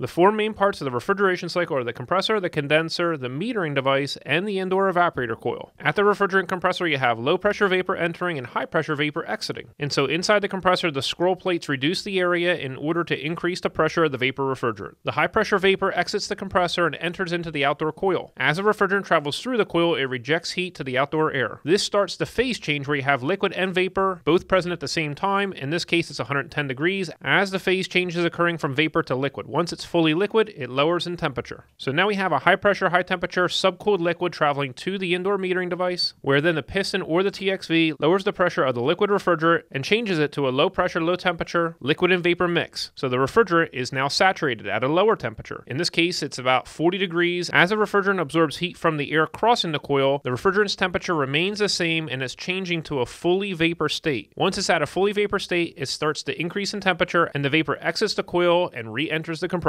The four main parts of the refrigeration cycle are the compressor, the condenser, the metering device, and the indoor evaporator coil. At the refrigerant compressor, you have low pressure vapor entering and high pressure vapor exiting. And so inside the compressor, the scroll plates reduce the area in order to increase the pressure of the vapor refrigerant. The high pressure vapor exits the compressor and enters into the outdoor coil. As the refrigerant travels through the coil, it rejects heat to the outdoor air. This starts the phase change where you have liquid and vapor both present at the same time. In this case, it's 110 degrees as the phase change is occurring from vapor to liquid. Once it's fully liquid, it lowers in temperature. So now we have a high pressure, high temperature subcooled liquid traveling to the indoor metering device, where then the piston or the TXV lowers the pressure of the liquid refrigerant and changes it to a low pressure, low temperature liquid and vapor mix. So the refrigerant is now saturated at a lower temperature. In this case, it's about 40 degrees. As the refrigerant absorbs heat from the air crossing the coil, the refrigerant's temperature remains the same and is changing to a fully vapor state. Once it's at a fully vapor state, it starts to increase in temperature and the vapor exits the coil and re enters the compressor.